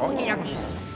Oh, yeah. Oh,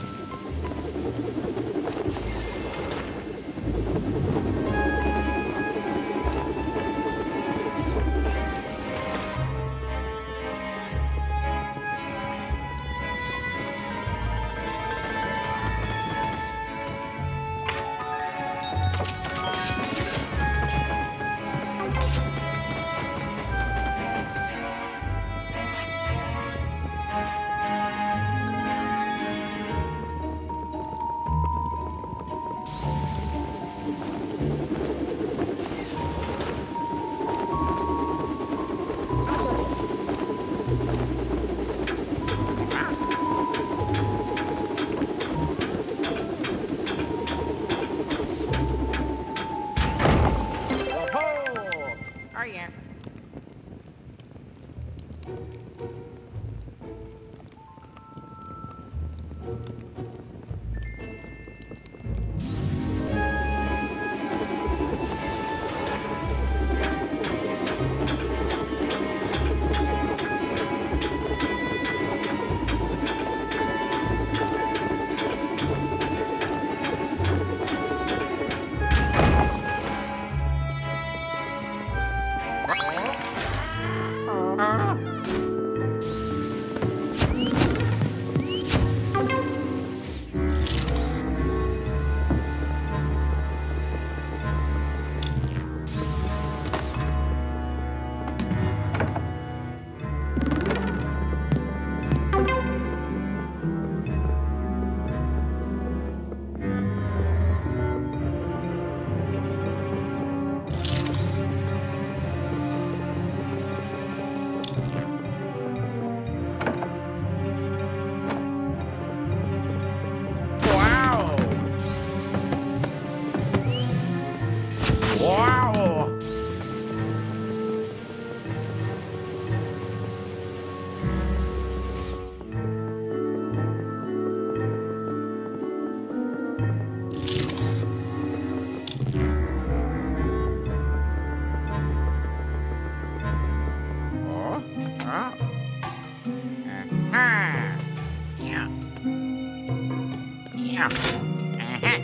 Yeah. Uh-huh.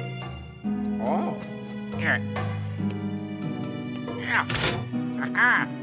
Oh. Here. Yeah. Aha.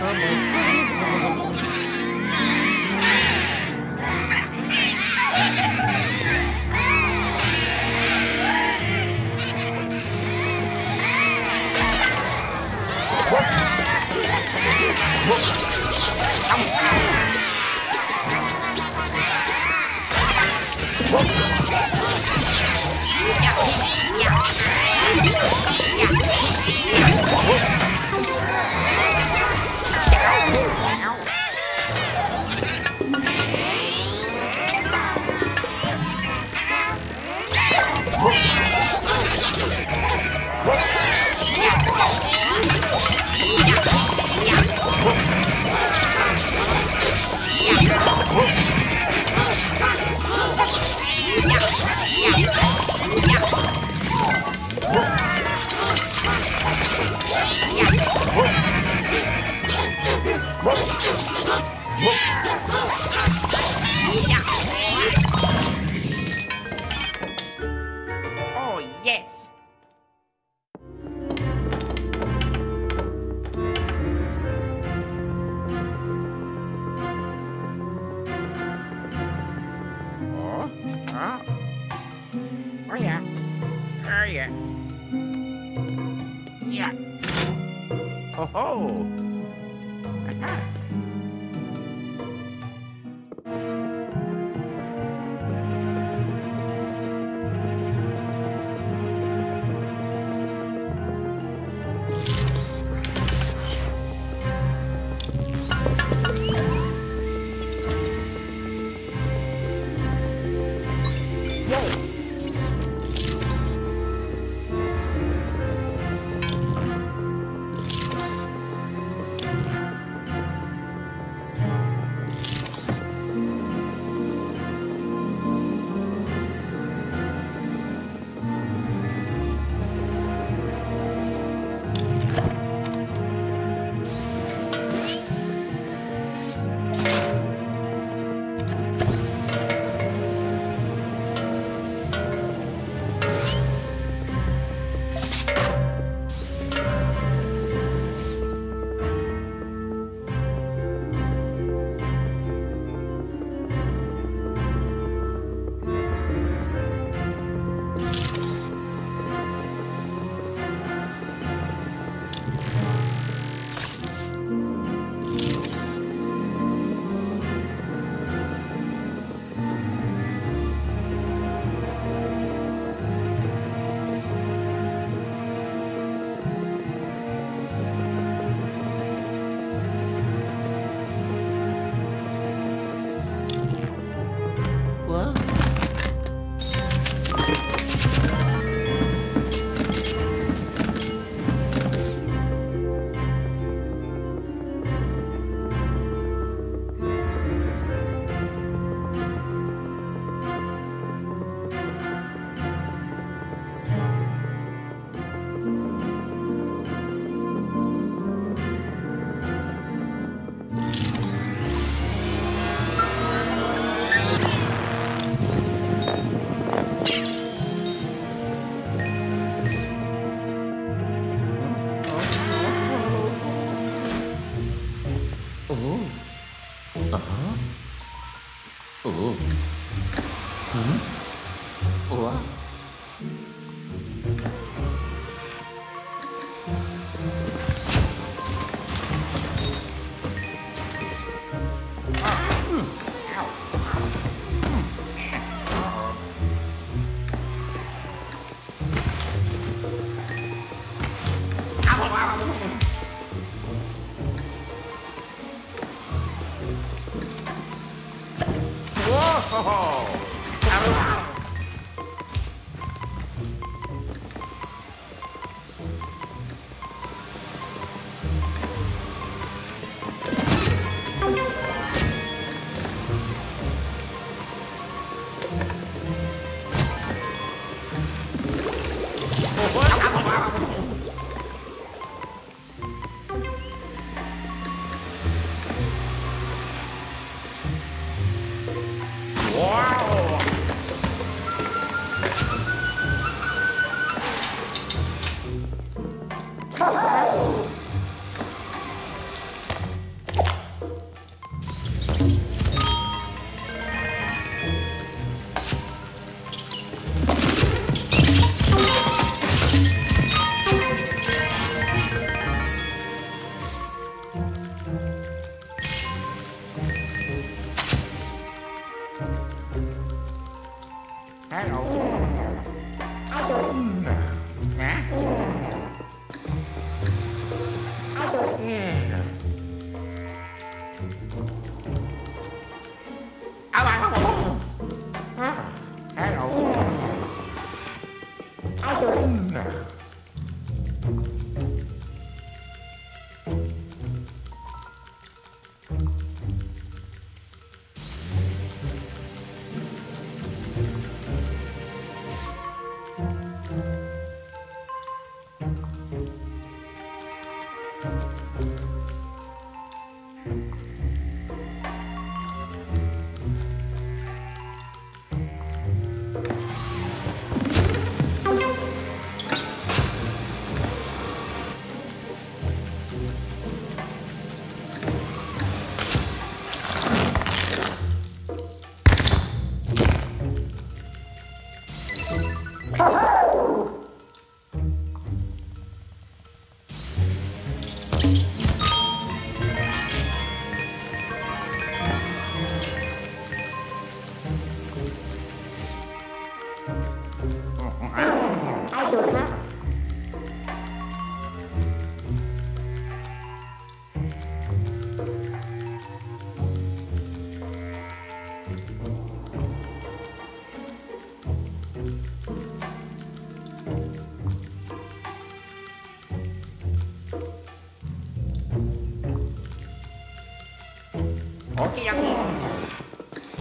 Oh,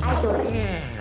Yeah. Quack.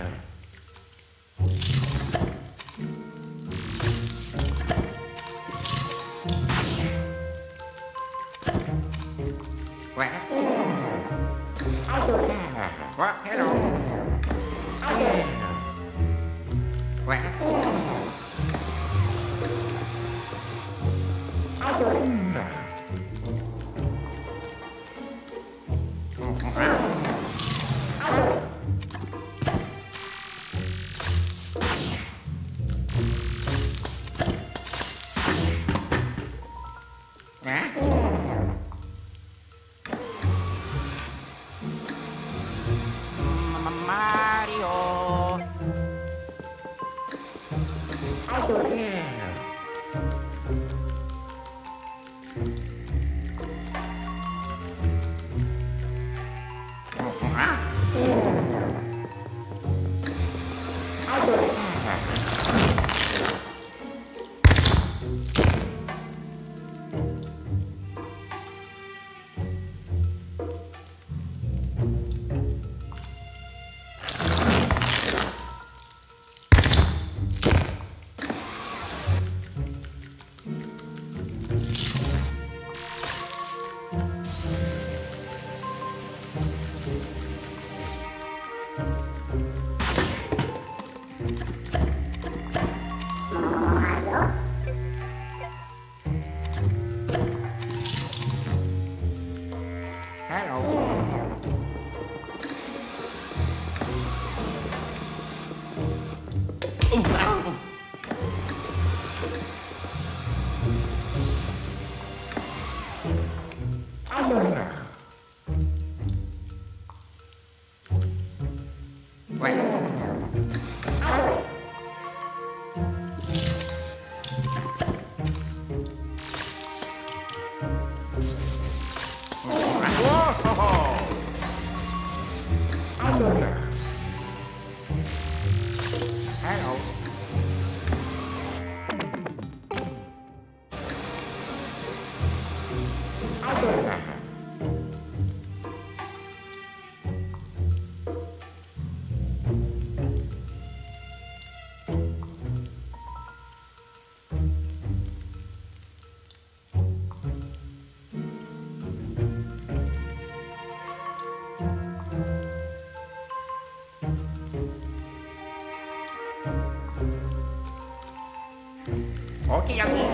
Iya, Bu.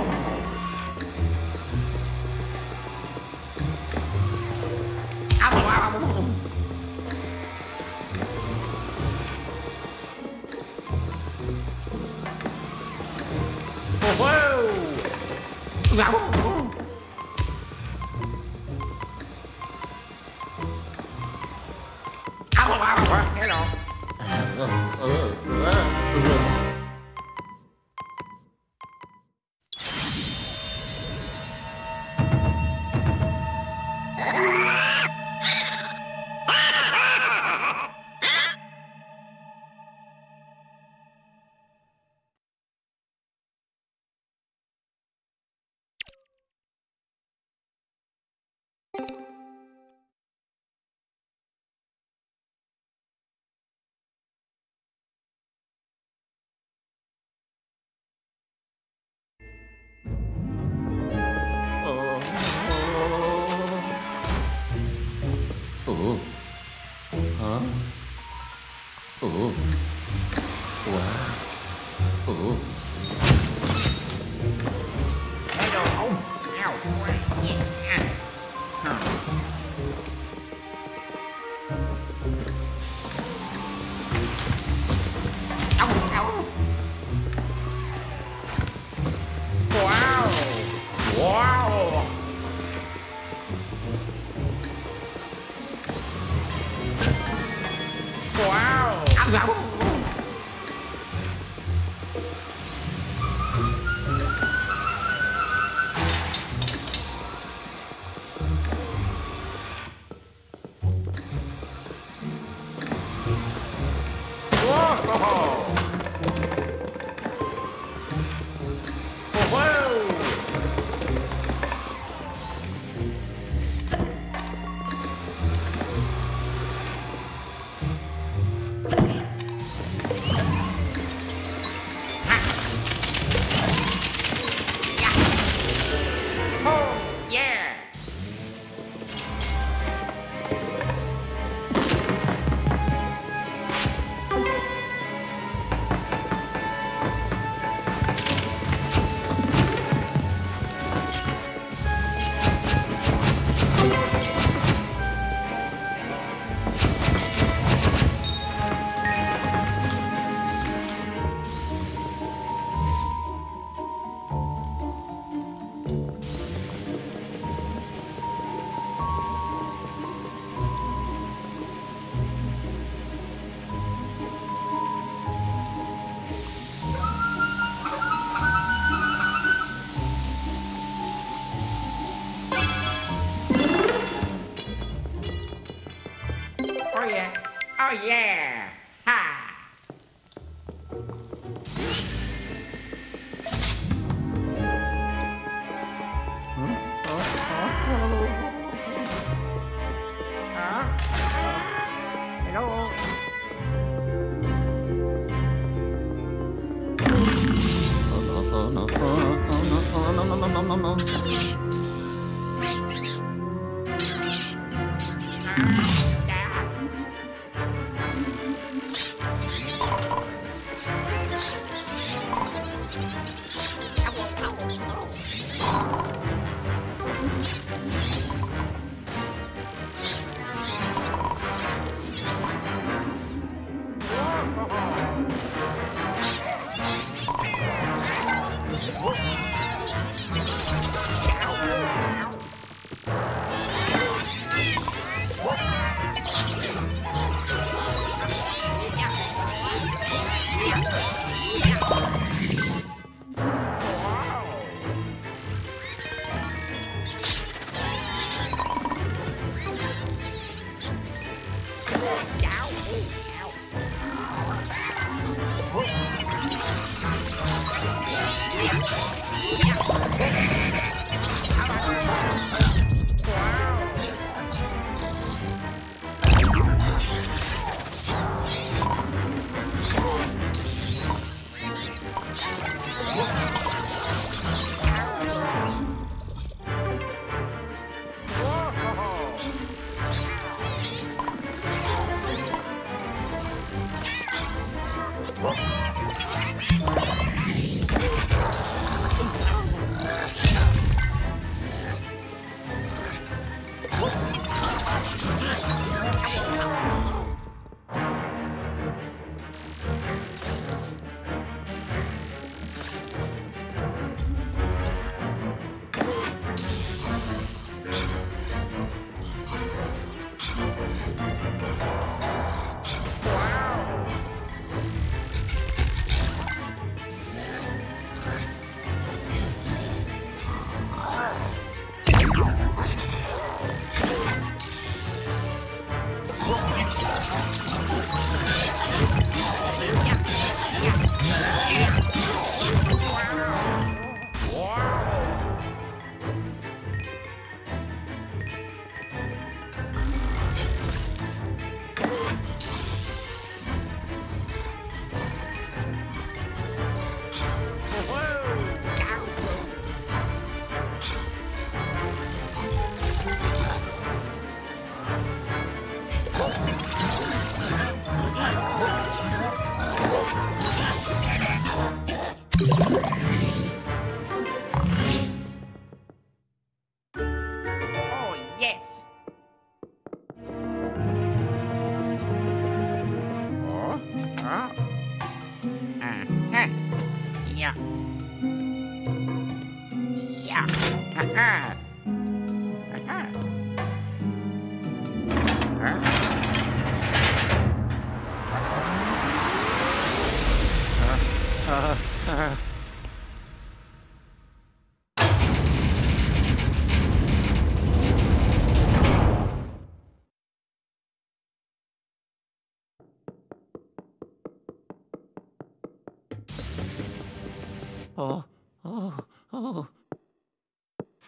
么？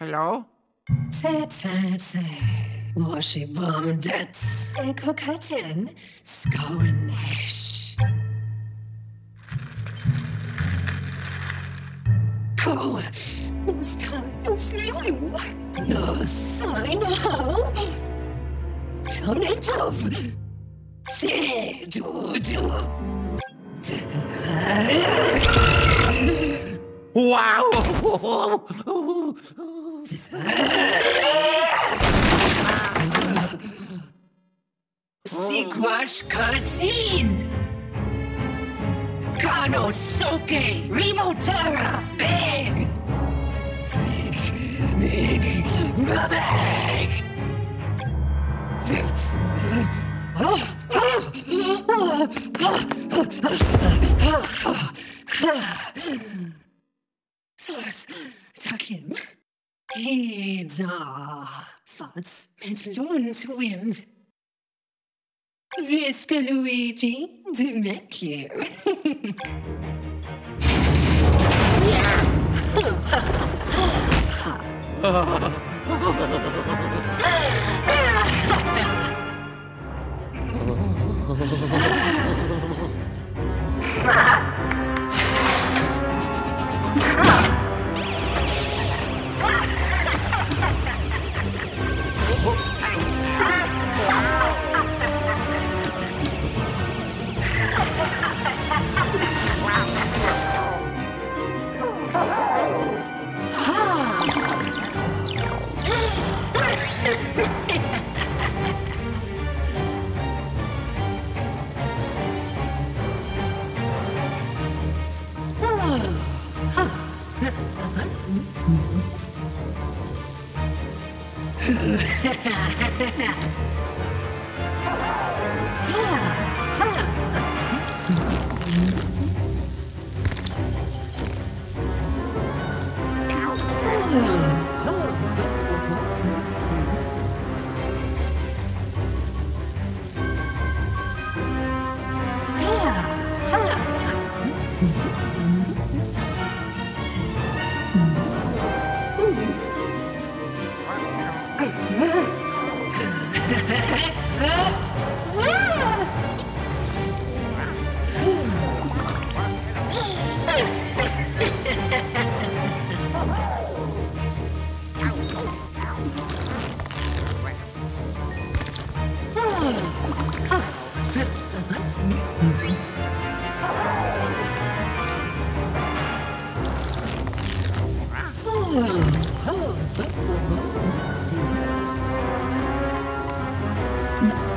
Hello? Washi bum dets. Kokatin. Skoenish. Ko. no tan. no lulu. no sign don't it off. Se do do. Wow! Sigwash Katzin! Kano Soke Rimotara Big! Big! Big! Rubik! source tuck him. Heeds are thoughts meant loan to him. This Luigi make you. Ah! Ha ha ha ha! 你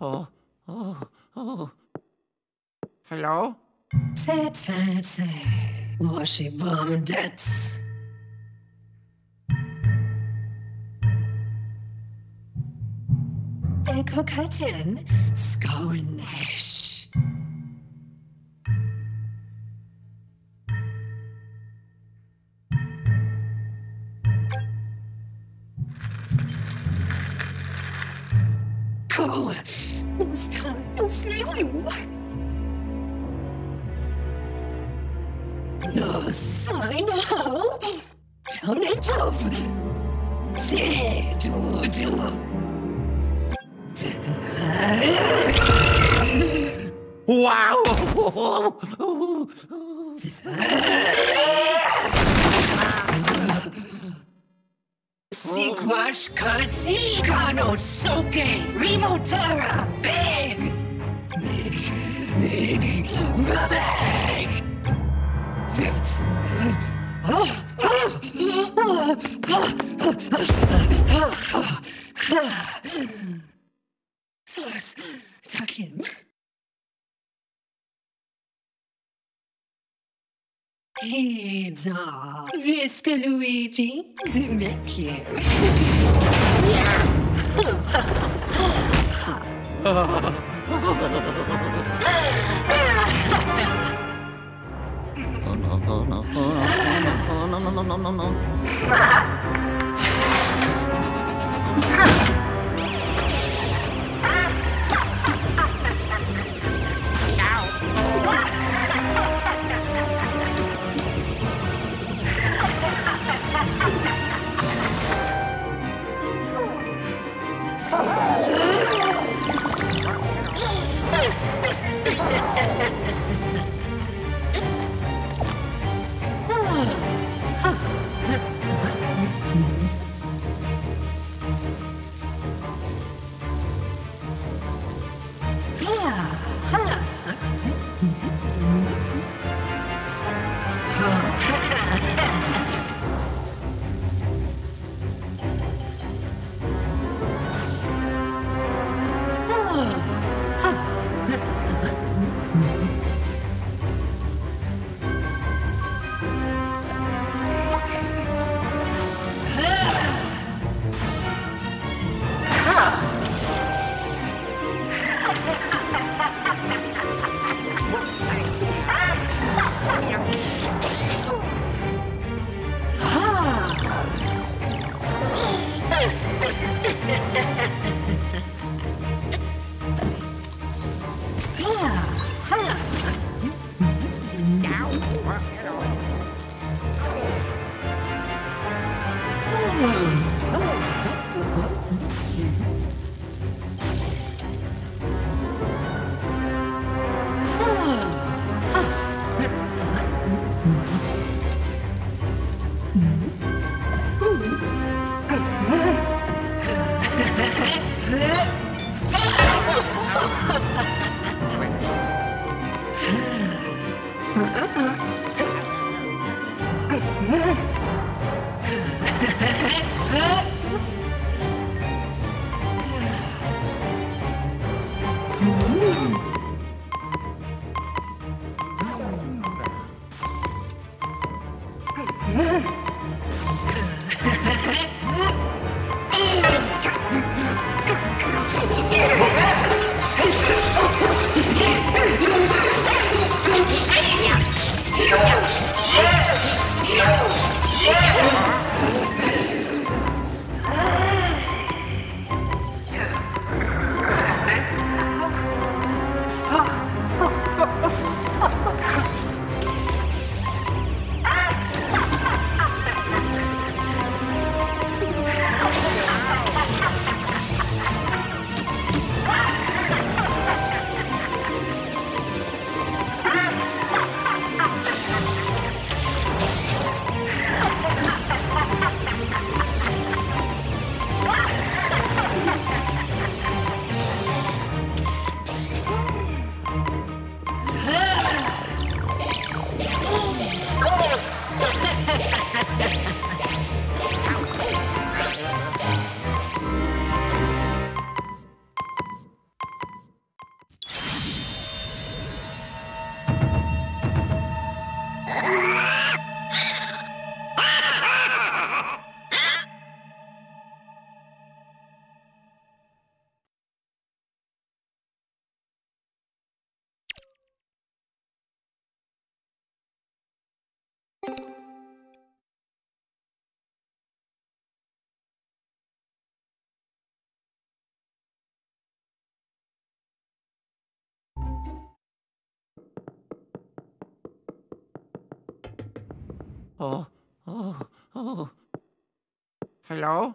Oh, oh, oh. Hello? Sad, sad, sad. Washy bum debts. Ekokaten, Skonesh. Usta, Uslulu. No sign how. Turn it off. Wow! Sequash Kati Kano Soke Remotara Big. Big. Big. Rubik Source Takim Pizza. Visca Luigi. Demek え っ Oh, oh, oh. Hallo?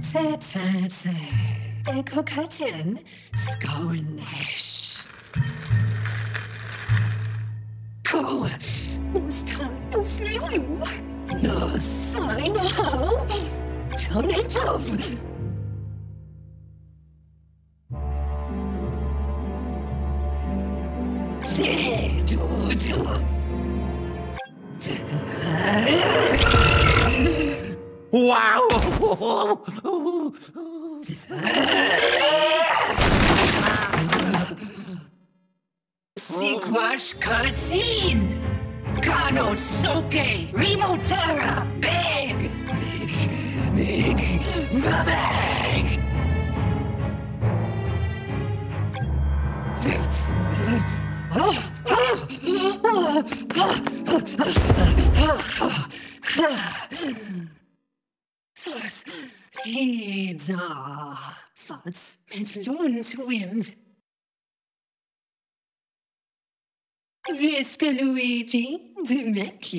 Zäh, zäh, zäh. Eko Katjen, skånesh. Ko, usta, uslulu. No sign how. Tonetov. Zäh, du, du. Wow! Sigwash Katzin! Kano Soke! Remotara! Big! Big! Big! Sos, Tedza, Fats, and Lun to him. Visca Luigi make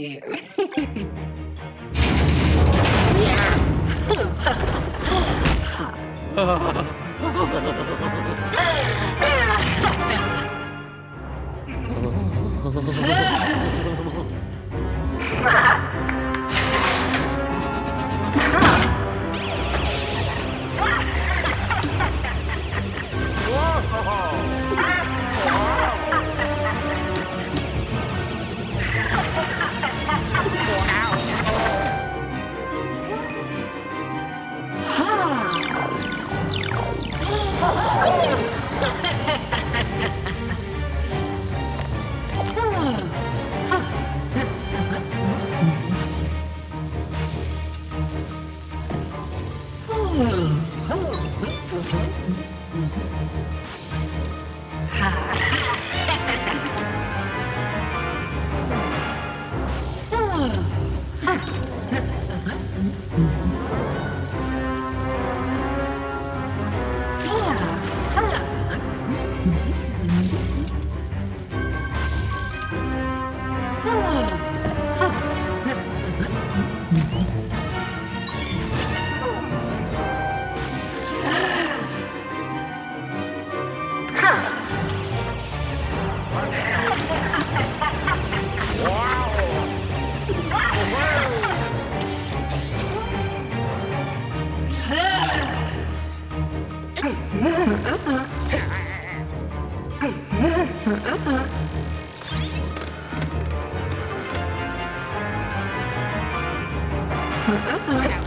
Ha! Oh, oh, oh, oh, Uh-oh.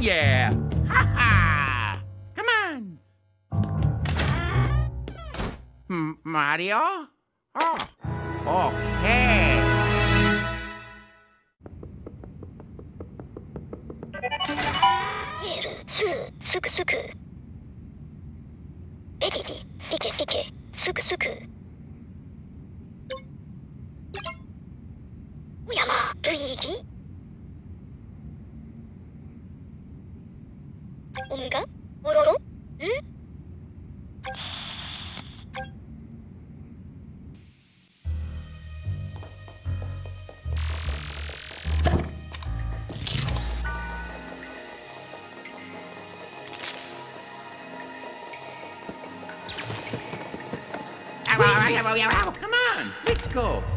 Yeah! Ha ha! Come on! M Mario? Oh, okay. Suku suku. Ekiki, tiki tiki, suku suku. Uyama, Luigi? 뭔가? Come on, let's go.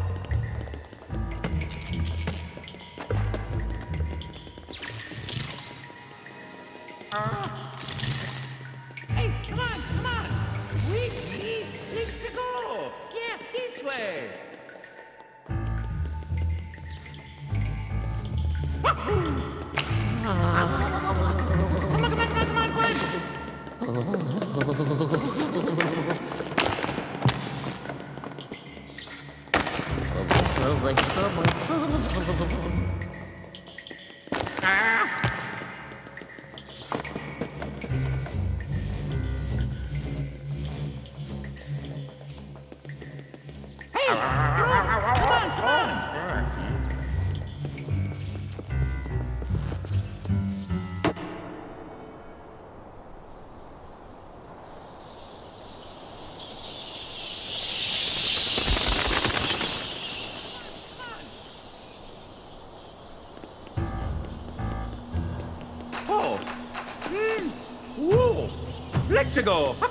to go.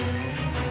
Música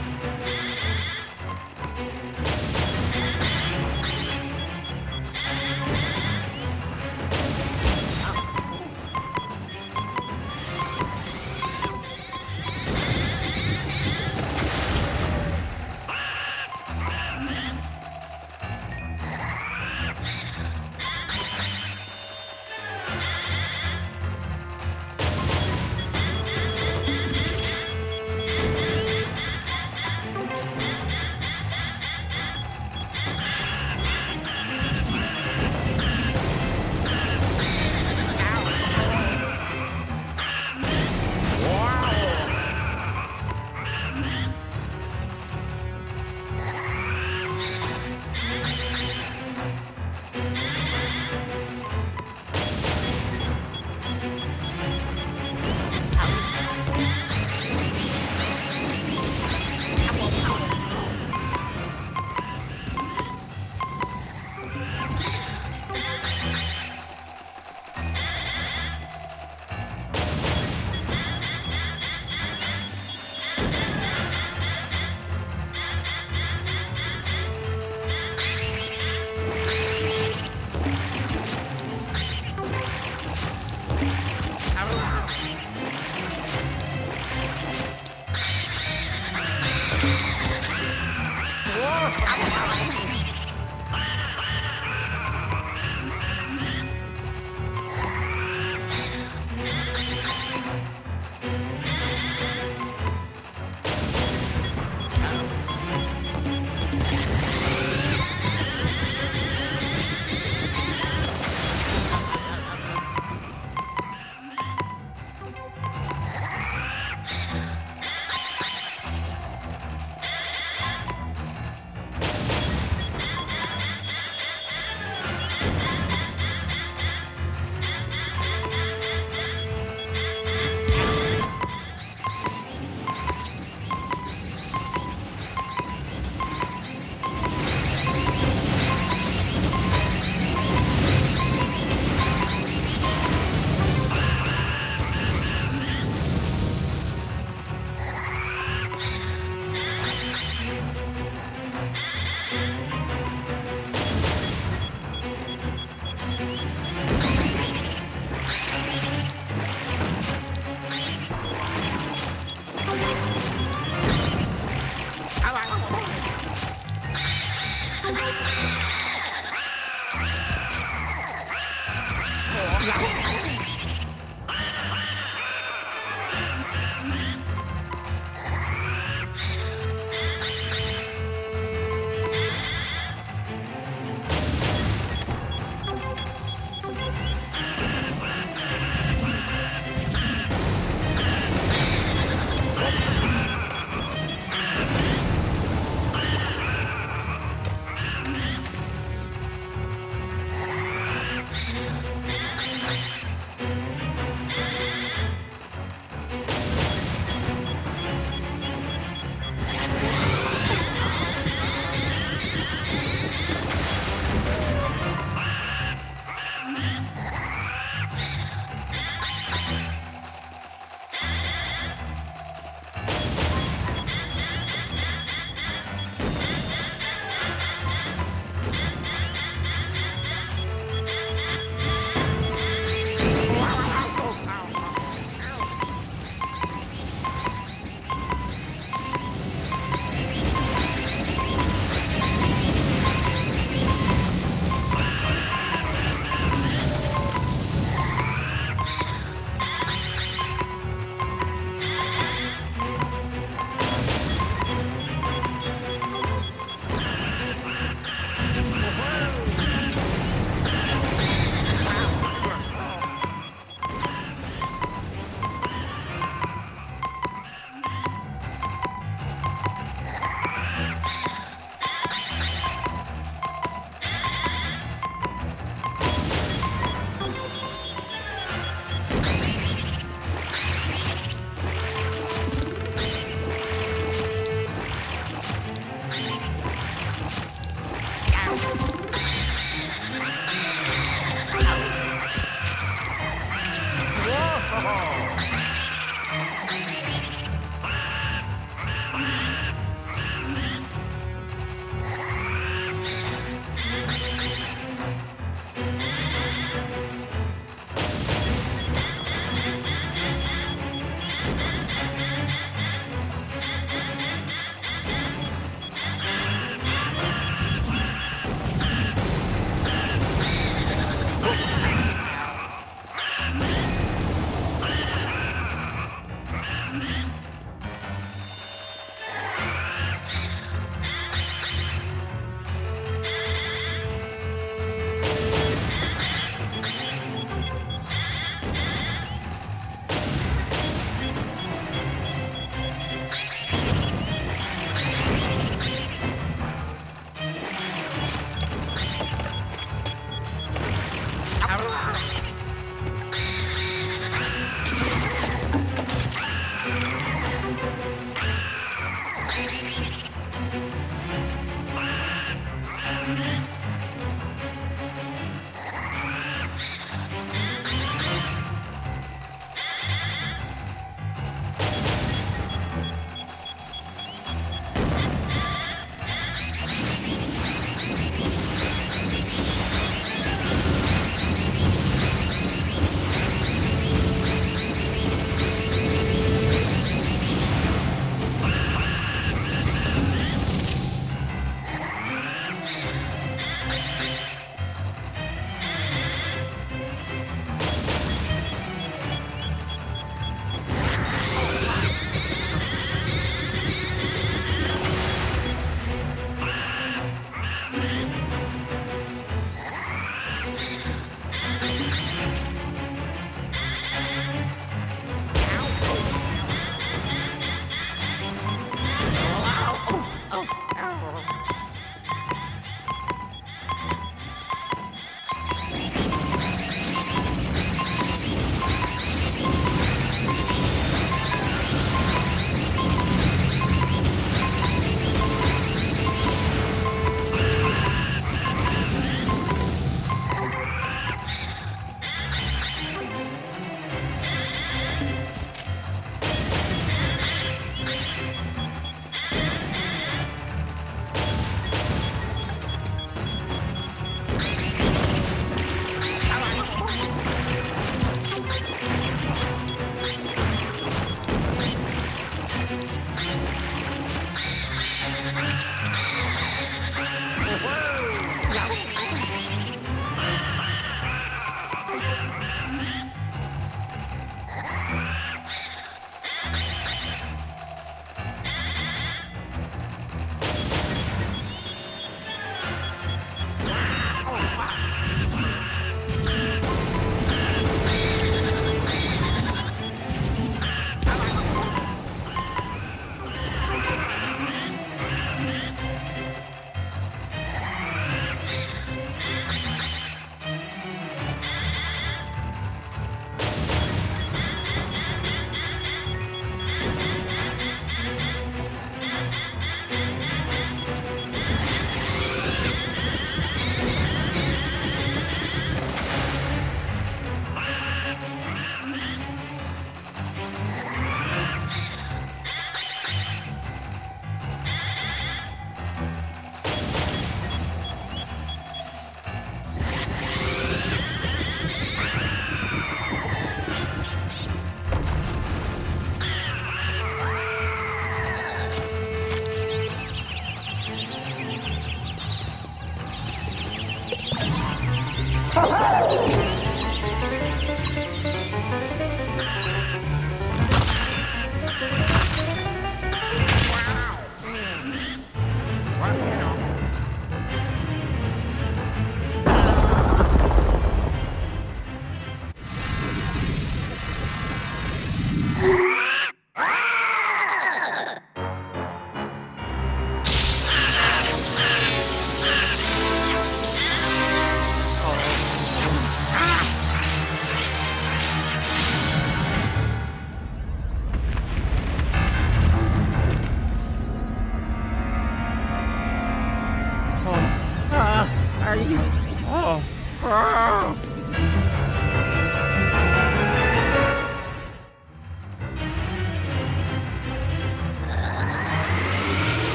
Whoa!